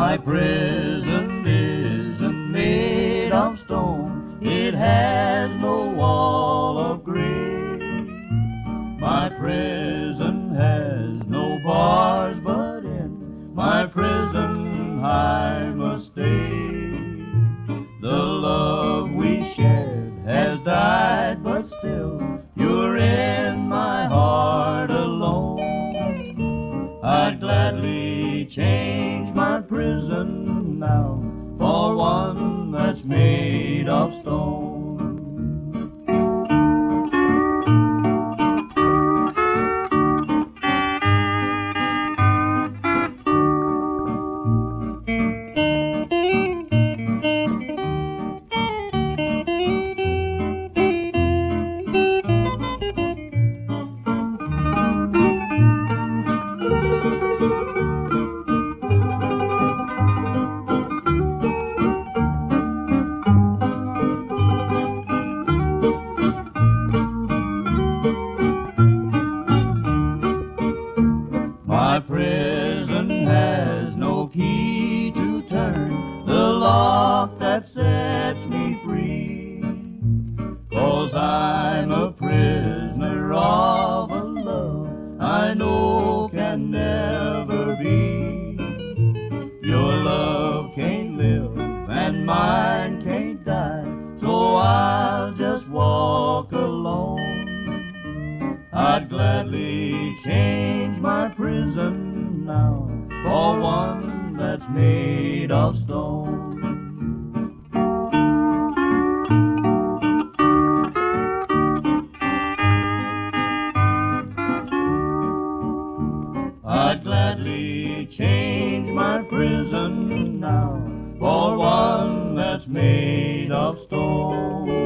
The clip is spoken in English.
My prison isn't made of stone, it has no wall of gray. My prison has no bars, but in my prison I must stay. I'd gladly change my prison now for one that's made of stone. Has no key to turn the lock that sets me free. Cause I'm a prisoner of a love I know can never be. Your love can't live and mine can't die, so I'll just walk alone. I'd gladly change my prison now for one that's made of stone. I'd gladly change my prison now for one that's made of stone.